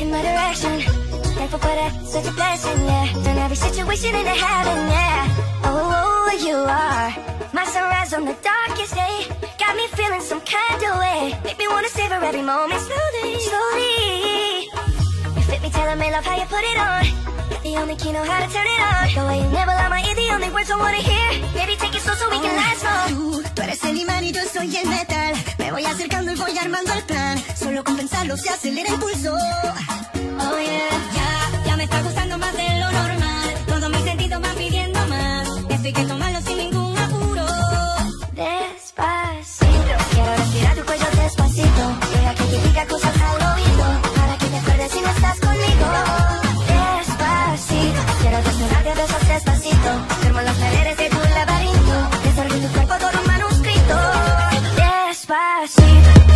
in my direction. Thankful for that, such a blessing, yeah. Turn every situation into heaven, yeah. Oh oh, oh, oh, you are my sunrise on the darkest day. Got me feeling some kind of way. Make me wanna savor every moment slowly, slowly. You fit me, tell me love how you put it on. The only key know how to turn it on. The way you never lie my ear, the only words I wanna hear. Baby, take it slow so we can last long. Tú, tú eres el imán y yo soy el metal. Me voy acercando y voy armando el plan. compensarlo, se acelera el pulso. Oh yeah, ya, ya me está gustando más de lo normal. Todos mis sentidos van pidiendo más. Esto hay que tomarlo sin ningún apuro. Despacito, quiero respirar tu cuello despacito. Deja que te diga cosas al oído. Para que te acuerdes si no estás conmigo. Despacito, quiero desnudarte de esos despacito. Firmo los paredes de tu laberinto. Desarrollo tu cuerpo todo un manuscrito. Despacito.